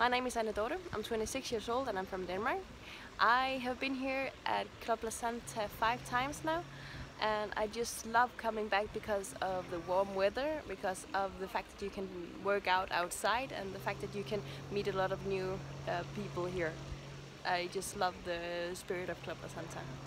My name is Anna Dore. I'm 26 years old and I'm from Denmark. I have been here at Club La Santa five times now and I just love coming back because of the warm weather, because of the fact that you can work out outside and the fact that you can meet a lot of new uh, people here. I just love the spirit of Club La Santa.